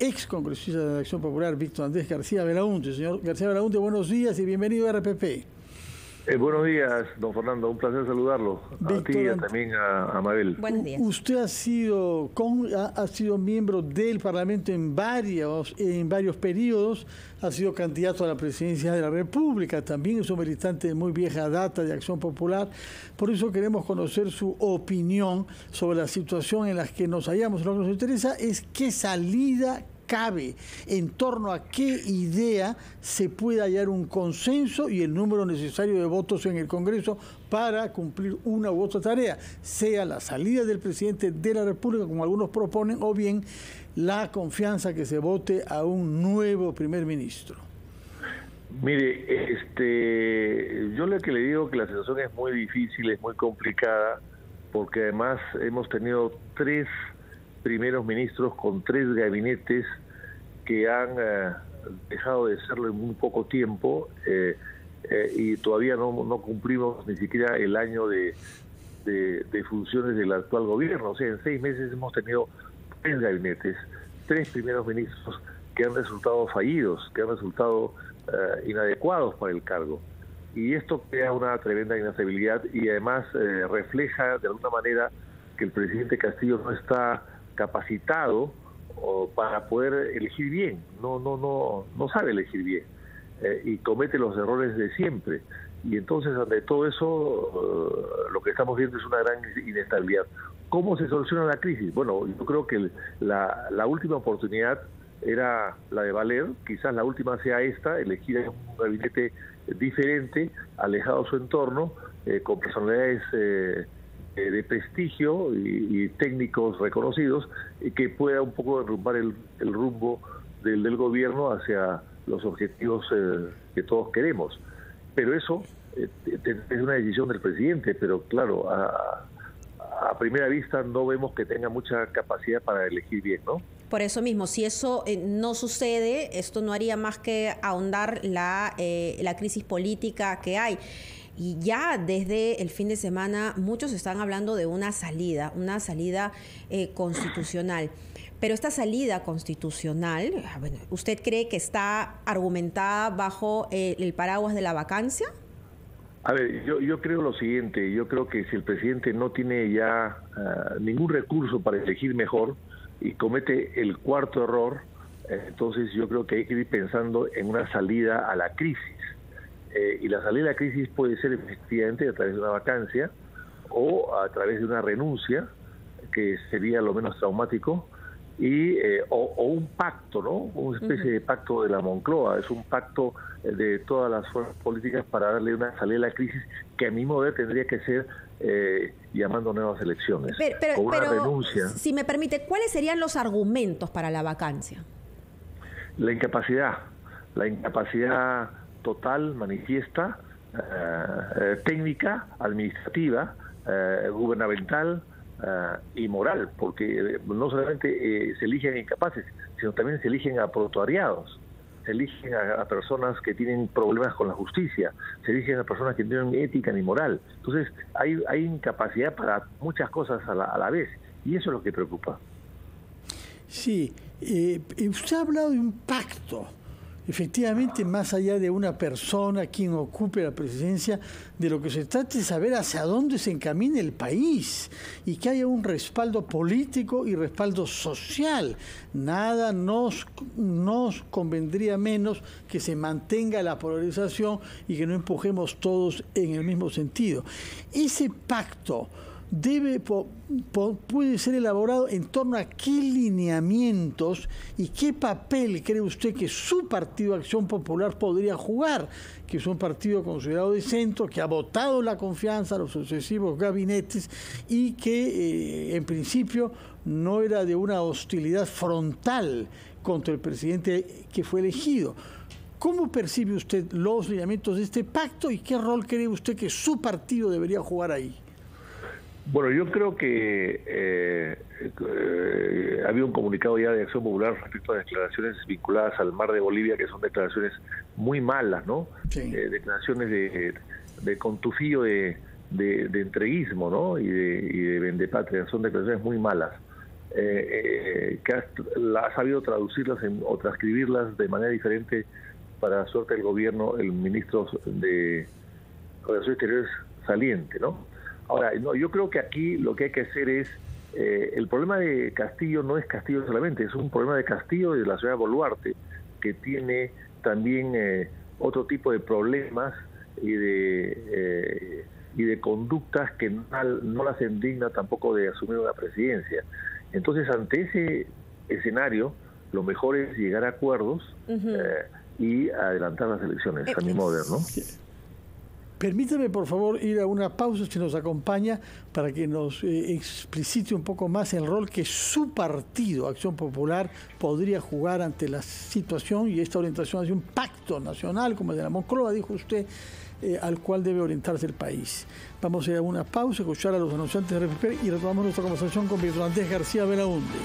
ex congresista de la Acción Popular, Víctor Andrés García Belaunte. Señor García Belaunte, buenos días y bienvenido a RPP. Eh, buenos días, don Fernando. Un placer saludarlo. a ti y también a, Mabel. Buenos días. Usted ha sido, con, ha, sido miembro del Parlamento en varios, en varios periodos. Ha sido candidato a la presidencia de la República. También es un militante de muy vieja data de Acción Popular. Por eso queremos conocer su opinión sobre la situación en la que nos hallamos. Lo que nos interesa es qué salida cabe, en torno a qué idea se puede hallar un consenso y el número necesario de votos en el Congreso para cumplir una u otra tarea, sea la salida del presidente de la República, como algunos proponen, o bien la confianza que se vote a un nuevo primer ministro. Mire, este, yo lo que le digo que la situación es muy difícil, es muy complicada, porque además hemos tenido tres primeros ministros con tres gabinetes que han eh, dejado de serlo en muy poco tiempo eh, eh, y todavía no, cumplimos ni siquiera el año de, de, funciones del actual gobierno. O sea, en seis meses hemos tenido tres gabinetes, tres primeros ministros que han resultado fallidos, que han resultado inadecuados para el cargo. Y esto crea una tremenda inestabilidad y además refleja de alguna manera que el presidente Castillo no está capacitado para poder elegir bien, no, no, no, no sabe elegir bien eh, y comete los errores de siempre. Y entonces ante todo eso eh, lo que estamos viendo es una gran inestabilidad. ¿Cómo se soluciona la crisis? Bueno, yo creo que la, última oportunidad era la de Valer, quizás la última sea esta, elegir un gabinete diferente, alejado de su entorno, eh, con personalidades de prestigio y, técnicos reconocidos que pueda un poco derrumbar el, rumbo del, del, gobierno hacia los objetivos eh, que todos queremos. Pero eso eh, es una decisión del presidente, pero claro, a, a, primera vista no vemos que tenga mucha capacidad para elegir bien, ¿no? Por eso mismo, si eso no sucede, esto no haría más que ahondar la, la crisis política que hay. Y ya desde el fin de semana muchos están hablando de una salida, una salida eh, constitucional. Pero esta salida constitucional, ah, ¿usted cree que está argumentada bajo eh, el paraguas de la vacancia? A ver, yo, creo lo siguiente, yo creo que si el presidente no tiene ya ah, ningún recurso para elegir mejor y comete el cuarto error, eh, entonces yo creo que hay que ir pensando en una salida a la crisis. Eh, y la salida de la crisis puede ser efectivamente a través de una vacancia o a través de una renuncia, que sería lo menos traumático, y eh, o, un pacto, ¿no? Una especie de pacto de la Moncloa, es un pacto eh, de todas las fuerzas políticas para darle una salida a la crisis que a mi modo tendría que ser llamando nuevas elecciones. Pero, una renuncia. Si me permite, ¿cuáles serían los argumentos para la vacancia? La incapacidad, la incapacidad total, manifiesta, eh, eh, técnica, administrativa, eh, gubernamental y moral, porque no solamente se eligen incapaces, sino también se eligen a protuariados, se eligen a, personas que tienen problemas con la justicia, se eligen a personas que no tienen ética ni moral. Entonces hay, hay incapacidad para muchas cosas a la, a la vez y eso es lo que preocupa. Sí, usted ha hablado de un pacto efectivamente, más allá de una persona quien ocupe la presidencia, de lo que se trata es saber hacia dónde se encamina el país y que haya un respaldo político y respaldo social. Nada nos, nos convendría menos que se mantenga la polarización y que no empujemos todos en el mismo sentido. Ese pacto debe puede ser elaborado en torno a qué lineamientos y qué papel cree usted que su partido Acción Popular podría jugar, que es un partido considerado de centro, que ha votado la confianza a los sucesivos gabinetes y que eh, en principio no era de una hostilidad frontal contra el presidente que fue elegido. ¿Cómo percibe usted los lineamientos de este pacto y qué rol cree usted que su partido debería jugar ahí? Bueno, yo creo que eh, eh, había un comunicado ya de Acción Popular respecto a declaraciones vinculadas al mar de Bolivia, que son declaraciones muy malas, ¿no? Eh, declaraciones de, de contufío de, de, entreguismo, ¿no? Y de, y de vendepatria, son declaraciones muy malas. eh, que ha, ha, sabido traducirlas en, o transcribirlas de manera diferente para suerte del gobierno, el ministro de Relaciones Exteriores saliente, ¿no? Ahora, no, yo creo que aquí lo que hay que hacer es, eh, el problema de Castillo no es Castillo solamente, es un problema de Castillo y de la ciudad de Boluarte, que tiene también eh, otro tipo de problemas y de, eh, y de conductas que no, no las indigna tampoco de asumir una presidencia. Entonces, ante ese escenario, lo mejor es llegar a acuerdos y adelantar las elecciones, a mi modo ¿no? Permítame, por favor, ir a una pausa si nos acompaña para que nos eh, explicite un poco más el rol que su partido, Acción Popular, podría jugar ante la situación y esta orientación hacia un pacto nacional, como el de la Moncloa, dijo usted, eh, al cual debe orientarse el país. Vamos a ir a una pausa, escuchar a los anunciantes de y retomamos nuestra conversación con Víctor Andrés García Belaunde.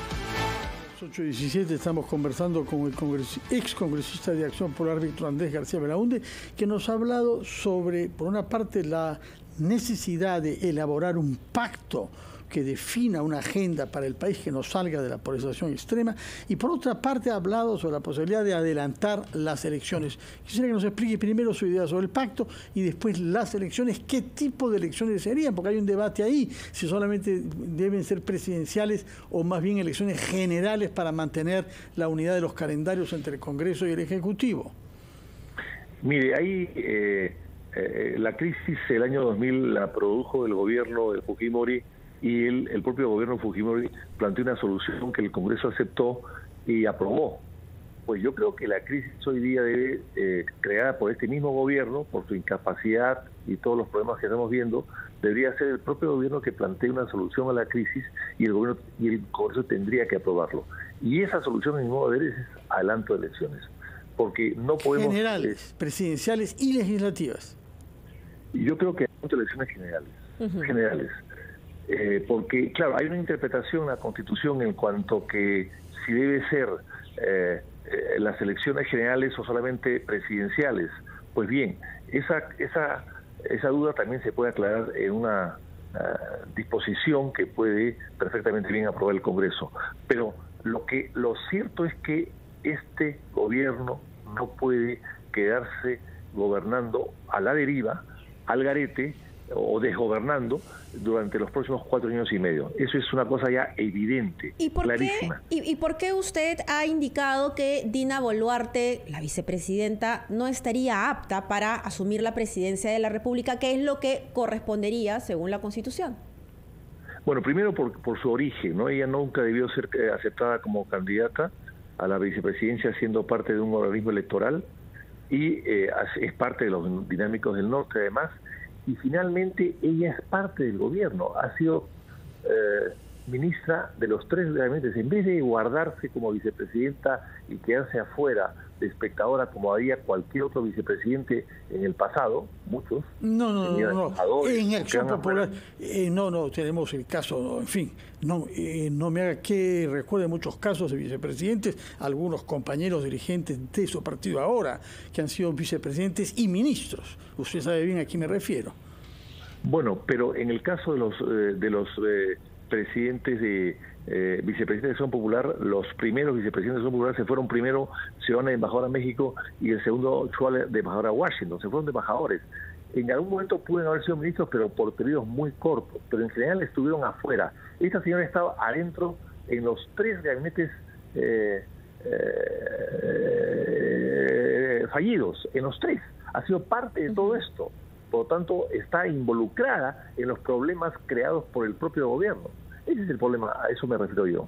8.17 estamos conversando con el ex congresista de Acción Polar, Víctor Andrés García Belaunde, que nos ha hablado sobre, por una parte, la necesidad de elaborar un pacto que defina una agenda para el país que no salga de la polarización extrema y por otra parte ha hablado sobre la posibilidad de adelantar las elecciones. Quisiera que nos explique primero su idea sobre el pacto y después las elecciones, qué tipo de elecciones serían, porque hay un debate ahí, si solamente deben ser presidenciales o más bien elecciones generales para mantener la unidad de los calendarios entre el Congreso y el Ejecutivo. Mire, ahí eh, eh, la crisis el año 2000 la produjo el gobierno de Fujimori y el, el propio gobierno Fujimori planteó una solución que el Congreso aceptó y aprobó. Pues yo creo que la crisis hoy día debe, eh, creada por este mismo gobierno, por su incapacidad y todos los problemas que estamos viendo, debería ser el propio gobierno que plantee una solución a la crisis y el gobierno y el Congreso tendría que aprobarlo. Y esa solución, en mi modo de ver, es adelanto de elecciones. Porque no podemos... Generales, eh, presidenciales y legislativas. Yo creo que hay elecciones generales. Generales eh, porque, claro, hay una interpretación en la Constitución en cuanto que si debe ser eh, eh, las elecciones generales o solamente presidenciales. Pues bien, esa, esa, esa duda también se puede aclarar en una disposición que puede perfectamente bien aprobar el Congreso. Pero lo que lo cierto es que este gobierno no puede quedarse gobernando a la deriva, al garete, o desgobernando durante los próximos cuatro años y medio. Eso es una cosa ya evidente, ¿Y por clarísima. Qué, y, por qué usted ha indicado que Dina Boluarte, la vicepresidenta, no estaría apta para asumir la presidencia de la República, que es lo que correspondería según la Constitución? Bueno, primero por, por su origen, ¿no? Ella nunca debió ser eh, aceptada como candidata a la vicepresidencia siendo parte de un organismo electoral y eh, es parte de los dinámicos del norte además y finalmente ella es parte del gobierno, ha sido eh, ministra de los tres gabinetes, en vez de guardarse como vicepresidenta y quedarse afuera espectadora como había cualquier otro vicepresidente en el pasado, muchos. No, no, no, no. En Acción Popular, eh, no, no, tenemos el caso, en fin, no, eh, no me haga que recuerde muchos casos de vicepresidentes, algunos compañeros dirigentes de su partido ahora, que han sido vicepresidentes y ministros. Usted sabe bien a quién me refiero. Bueno, pero en el caso de los, eh, de los presidentes de eh, vicepresidentes de Acción Popular, los primeros vicepresidentes de Acción Popular se fueron primero Ciudadana de embajador a México y el segundo Chuale de embajador a Washington, se fueron de embajadores. En algún momento pueden haber sido ministros, pero por periodos muy cortos, pero en general estuvieron afuera. Esta señora estaba adentro en los tres gabinetes eh, eh, fallidos, en los tres. Ha sido parte de todo esto. Por lo tanto, está involucrada en los problemas creados por el propio gobierno. Ese es el problema, a eso me refiero yo.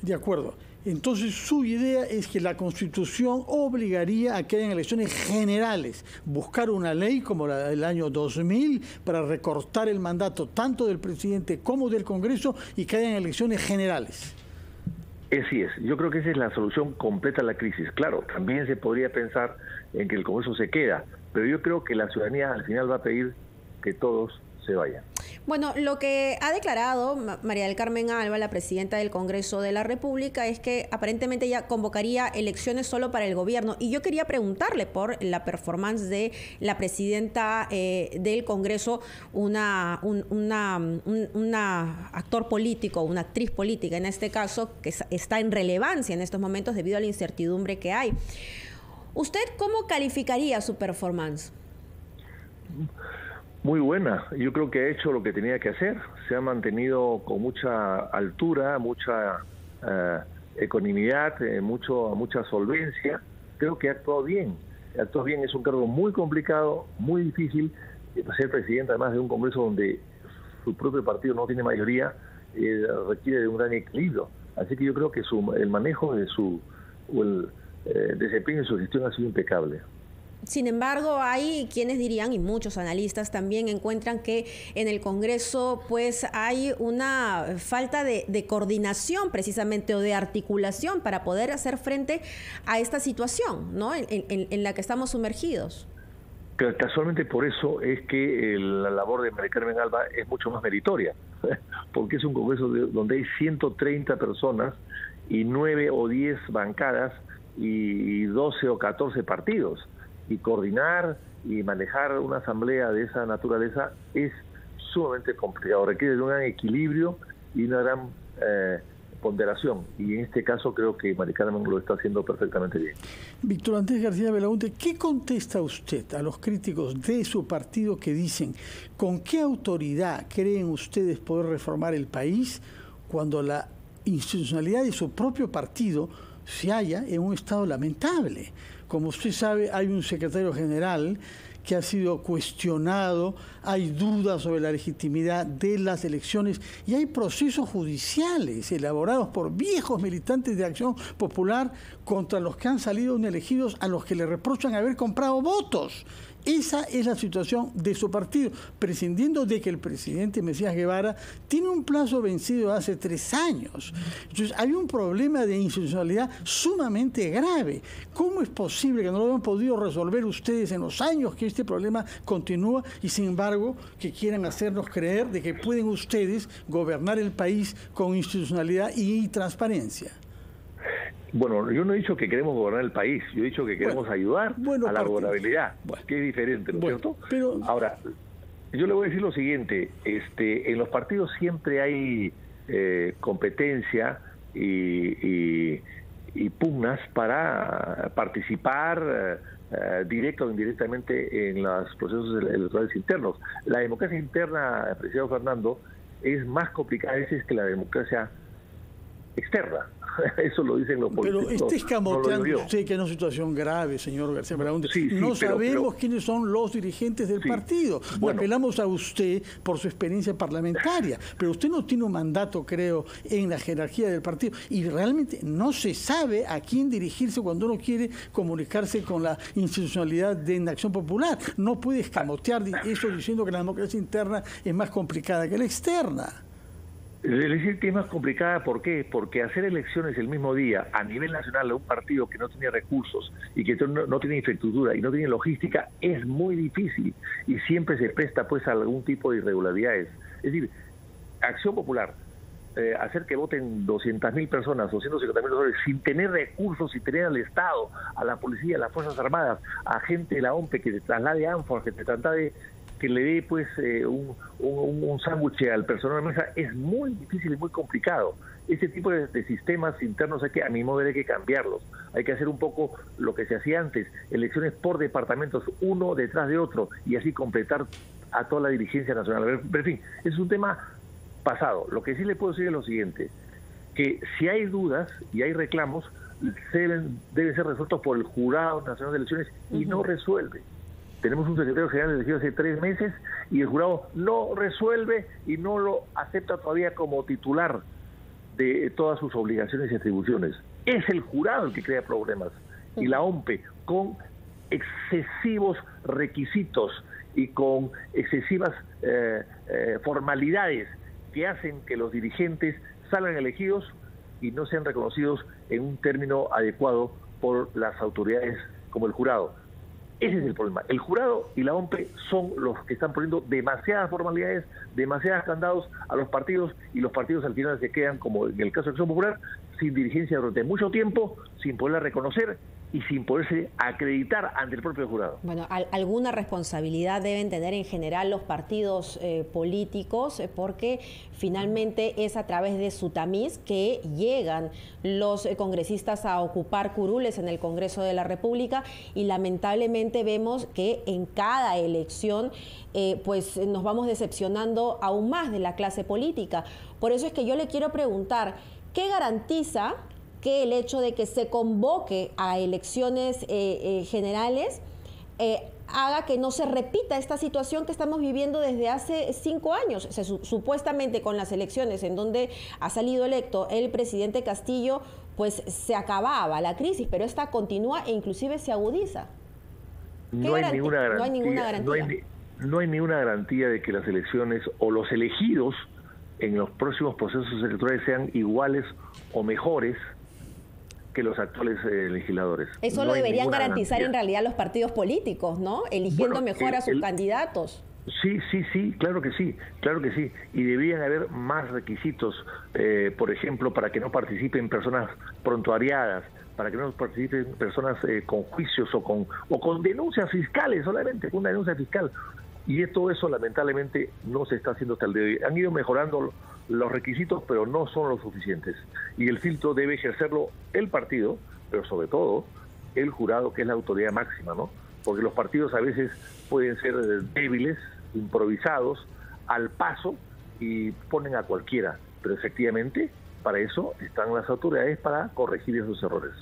De acuerdo. Entonces su idea es que la Constitución obligaría a que hayan elecciones generales, buscar una ley como la del año 2000 para recortar el mandato tanto del presidente como del Congreso y que hayan elecciones generales. Así es, yo creo que esa es la solución completa a la crisis. Claro, también se podría pensar en que el Congreso se queda, pero yo creo que la ciudadanía al final va a pedir que todos se vayan. Bueno, lo que ha declarado María del Carmen Alba, la presidenta del Congreso de la República, es que aparentemente ya convocaría elecciones solo para el gobierno. Y yo quería preguntarle por la performance de la presidenta eh, del Congreso, una, una, una actor político, una actriz política en este caso, que está en relevancia en estos momentos debido a la incertidumbre que hay. ¿Usted cómo calificaría su performance? Muy buena. Yo creo que ha hecho lo que tenía que hacer. Se ha mantenido con mucha altura, mucha eh, economidad, eh, mucho, mucha solvencia. Creo que ha actuado bien. Actuado bien. Es un cargo muy complicado, muy difícil. Ser presidente, además de un Congreso donde su propio partido no tiene mayoría, eh, requiere de un gran equilibrio. Así que yo creo que su, el manejo de su o el desempeño de su gestión ha sido impecable. Sin embargo, hay quienes dirían, y muchos analistas también encuentran que en el Congreso pues hay una falta de, coordinación precisamente o de articulación para poder hacer frente a esta situación ¿no? en, la que estamos sumergidos. Casualmente por eso es que la labor de María Carmen Alba es mucho más meritoria, porque es un Congreso donde hay 130 personas y 9 o 10 bancadas y 12 o 14 partidos y coordinar y manejar una asamblea de esa naturaleza es sumamente complicado, requiere de un gran equilibrio y una gran eh, ponderación. Y en este caso creo que Maricarmen lo está haciendo perfectamente bien. Víctor Andrés García Belaunte, ¿qué contesta usted a los críticos de su partido que dicen con qué autoridad creen ustedes poder reformar el país cuando la institucionalidad de su propio partido se halla en un estado lamentable? Como usted sabe, hay un secretario general que ha sido cuestionado, hay dudas sobre la legitimidad de las elecciones y hay procesos judiciales elaborados por viejos militantes de Acción Popular contra los que han salido elegidos a los que le reprochan haber comprado votos. Esa es la situación de su partido, prescindiendo de que el presidente Mesías Guevara tiene un plazo vencido hace tres años. Entonces, hay un problema de institucionalidad sumamente grave. ¿Cómo es posible que no lo hayan podido resolver ustedes en los años que este problema continúa y, sin embargo, que quieran hacernos creer de que pueden ustedes gobernar el país con institucionalidad y transparencia? Bueno, yo no he dicho que queremos gobernar el país, yo he dicho que queremos ayudar a la gobernabilidad, que es diferente, ¿no es cierto? Ahora, yo le voy a decir lo siguiente, este, en los partidos siempre hay eh, competencia y, pugnas para participar eh, eh, directo o indirectamente en los procesos electorales internos. La democracia interna, presidente Fernando, es más complicada a veces que la democracia externa. Eso lo dicen los políticos. Pero esté escamoteando usted que es una situación grave, señor García no sabemos quiénes son los dirigentes del partido. apelamos a usted por su experiencia parlamentaria, pero usted no tiene un mandato, creo, en la jerarquía del partido y realmente no se sabe a quién dirigirse cuando uno quiere comunicarse con la institucionalidad de Acción Popular. No puede escamotear eso diciendo que la democracia interna es más complicada que la externa. Es decir, que es más complicada, ¿por qué? Porque hacer elecciones el mismo día a nivel nacional de un partido que no tiene recursos y que no, tiene infraestructura y no tiene logística es muy difícil y siempre se presta pues a algún tipo de irregularidades. Es decir, Acción Popular, eh, hacer que voten 200.000 personas, 250.000 dólares, sin tener recursos, sin tener al Estado, a la policía, a las Fuerzas Armadas, a gente de la OMPE que te traslade ánforas, que te trata de que le dé pues eh, un, un, sándwich al personal de mesa es muy difícil y muy complicado. Ese tipo de, sistemas internos hay que, a mi modo de ver, hay que cambiarlos. Hay que hacer un poco lo que se hacía antes, elecciones por departamentos, uno detrás de otro, y así completar a toda la dirigencia nacional. Pero, en fin, es un tema pasado. Lo que sí le puedo decir es lo siguiente, que si hay dudas y hay reclamos, deben, deben ser resueltos por el Jurado Nacional de Elecciones y no resuelve. Tenemos un secretario general elegido hace tres meses y el jurado no resuelve y no lo acepta todavía como titular de todas sus obligaciones y atribuciones. Es el jurado el que crea problemas y la OMPE con excesivos requisitos y con excesivas eh, eh, formalidades que hacen que los dirigentes salgan elegidos y no sean reconocidos en un término adecuado por las autoridades como el jurado Ese es el problema. El jurado y la OMPE son los que están poniendo demasiadas formalidades, demasiadas candados a los partidos y los partidos al final se quedan, como en el caso de Acción Popular, sin dirigencia durante mucho tiempo, sin poderla reconocer y sin poderse acreditar ante el propio jurado. Bueno, alguna responsabilidad deben tener en general los partidos eh, políticos eh, porque finalmente es a través de su tamiz que llegan los eh, congresistas a ocupar curules en el Congreso de la República y lamentablemente vemos que en cada elección pues nos vamos decepcionando aún más de la clase política. Por eso es que yo le quiero preguntar, ¿qué garantiza que el hecho de que se convoque a elecciones eh, eh, generales eh, haga que no se repita esta situación que estamos viviendo desde hace cinco años. supuestamente con las elecciones en donde ha salido electo el presidente Castillo, pues se acababa la crisis, pero esta continúa e inclusive se agudiza. No hay, ninguna garantía, no hay ninguna garantía. no hay ninguna garantía de que las elecciones o los elegidos en los próximos procesos electorales sean iguales o mejores que los actuales eh, legisladores. Eso lo deberían garantizar en realidad los partidos políticos, ¿no? Eligiendo mejor a sus candidatos. Sí, sí, sí, claro que sí, claro que sí. Y deberían haber más requisitos, eh, por ejemplo, para que no participen personas prontuariadas, para que no participen personas eh, con juicios o con, o con denuncias fiscales solamente, con una denuncia fiscal. Y todo eso lamentablemente no se está haciendo hasta el día de hoy. Han ido mejorando los requisitos, pero no son los suficientes. Y el filtro debe ejercerlo el partido, pero sobre todo el jurado, que es la autoridad máxima, ¿no? Porque los partidos a veces pueden ser débiles, improvisados, al paso y ponen a cualquiera. Pero efectivamente, para eso están las autoridades para corregir esos errores.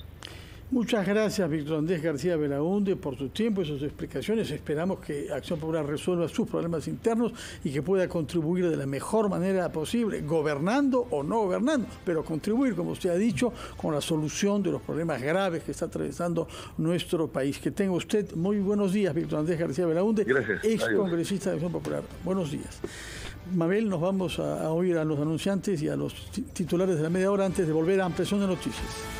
Muchas gracias, Víctor Andrés García Belaunde, por su tiempo y sus explicaciones. Esperamos que Acción Popular resuelva sus problemas internos y que pueda contribuir de la mejor manera posible, gobernando o no gobernando, pero contribuir, como usted ha dicho, con la solución de los problemas graves que está atravesando nuestro país. Que tenga usted muy buenos días, Víctor Andrés García Belaunde, ex congresista de Acción Popular. Buenos días. Mabel, nos vamos a, oír a los anunciantes y a los titulares de la media hora antes de volver a Ampliación de Noticias.